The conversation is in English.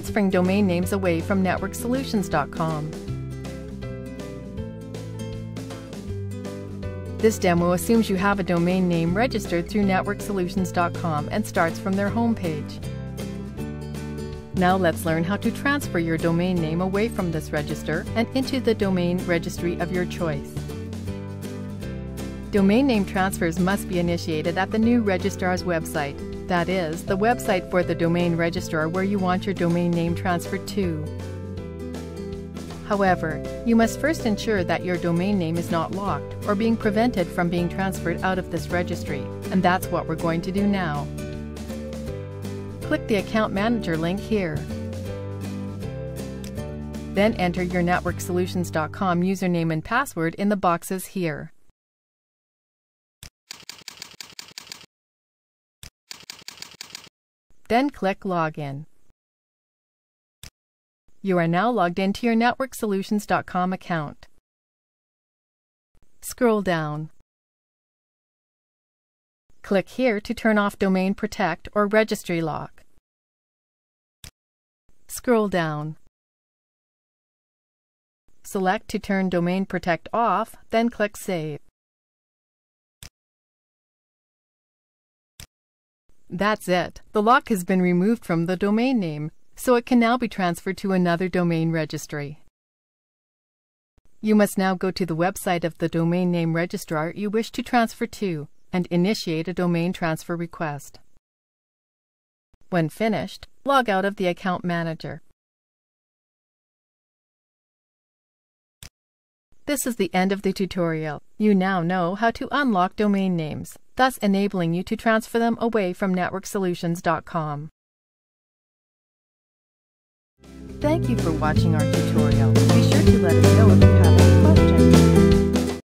transferring domain names away from networksolutions.com. This demo assumes you have a domain name registered through networksolutions.com and starts from their homepage. Now let's learn how to transfer your domain name away from this register and into the domain registry of your choice. Domain name transfers must be initiated at the new registrar's website, that is, the website for the domain registrar where you want your domain name transferred to. However, you must first ensure that your domain name is not locked or being prevented from being transferred out of this registry, and that's what we're going to do now. Click the Account Manager link here. Then enter your networksolutions.com username and password in the boxes here. Then click Login. You are now logged into your networksolutions.com account. Scroll down. Click here to turn off Domain Protect or Registry Lock. Scroll down. Select to turn Domain Protect off, then click Save. That's it. The lock has been removed from the domain name, so it can now be transferred to another domain registry. You must now go to the website of the domain name registrar you wish to transfer to and initiate a domain transfer request. When finished, log out of the Account Manager. This is the end of the tutorial. You now know how to unlock domain names, thus enabling you to transfer them away from networksolutions.com. Thank you for watching our tutorial. Be sure to let us know if